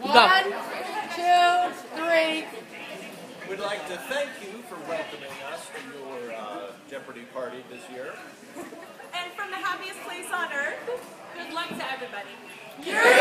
One, two, three. We'd like to thank you for welcoming us to your uh, Jeopardy party this year. And from the happiest place on earth, good luck to everybody. You're.